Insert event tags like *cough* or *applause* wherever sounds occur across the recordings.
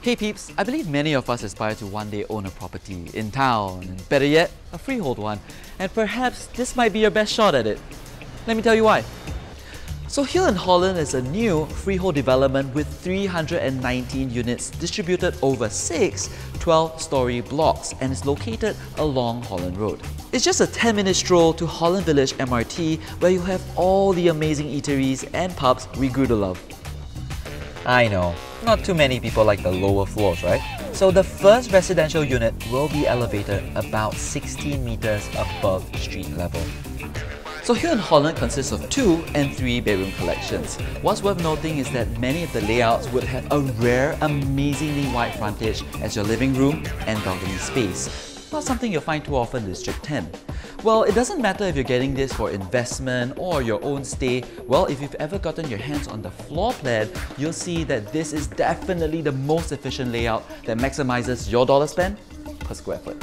Hey peeps, I believe many of us aspire to one day own a property in town, and better yet, a freehold one. And perhaps this might be your best shot at it. Let me tell you why. So Hyll on Holland is a new freehold development with 319 units distributed over 6 12-storey blocks and is located along Holland Road. It's just a 10-minute stroll to Holland Village MRT where you have all the amazing eateries and pubs we grew to love. I know, not too many people like the lower floors, right? So the first residential unit will be elevated about 16 meters above street level. So Hyll on Holland consists of two and three bedroom collections. What's worth noting is that many of the layouts would have a rare, amazingly wide frontage as your living room and balcony space. Not something you'll find too often in District 10. Well, it doesn't matter if you're getting this for investment or your own stay. Well, if you've ever gotten your hands on the floor plan, you'll see that this is definitely the most efficient layout that maximizes your dollar spent per square foot.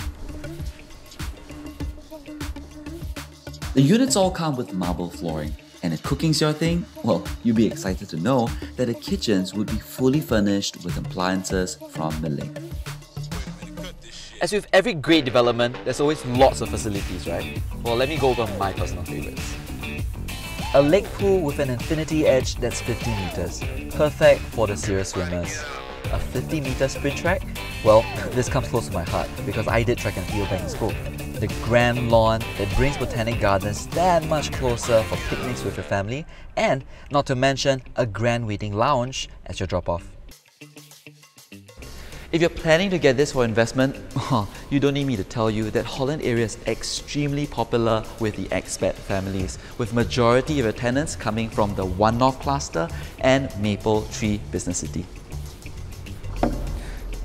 The units all come with marble flooring. And if cooking's your thing, well, you'll be excited to know that the kitchens would be fully furnished with appliances from Milling. As with every great development, there's always lots of facilities, right? Well, let me go over my personal favorites. A lake pool with an infinity edge that's 50 meters, perfect for the serious swimmers. A 50 meter sprint track? Well, *laughs* this comes close to my heart because I did track and field back in school the grand lawn that brings Botanic Gardens that much closer for picnics with your family, and not to mention a grand waiting lounge as your drop off. If you're planning to get this for investment, *laughs* you don't need me to tell you that Holland area is extremely popular with the expat families, with majority of your tenants coming from the One North cluster and Maple Tree Business City.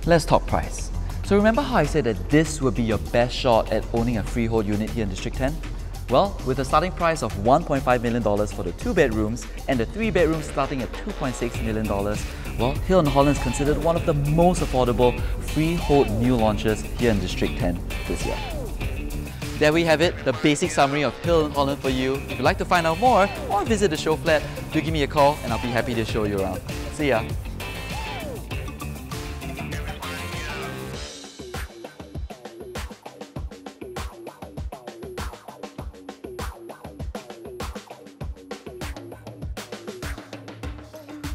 Let's talk price. So remember how I said that this would be your best shot at owning a freehold unit here in District 10? Well, with a starting price of $1.5 million for the two bedrooms and the three bedrooms starting at $2.6 million, well, Hyll on Holland is considered one of the most affordable freehold new launches here in District 10 this year. There we have it, the basic summary of Hyll on Holland for you. If you'd like to find out more or visit the show flat, do give me a call and I'll be happy to show you around. See ya!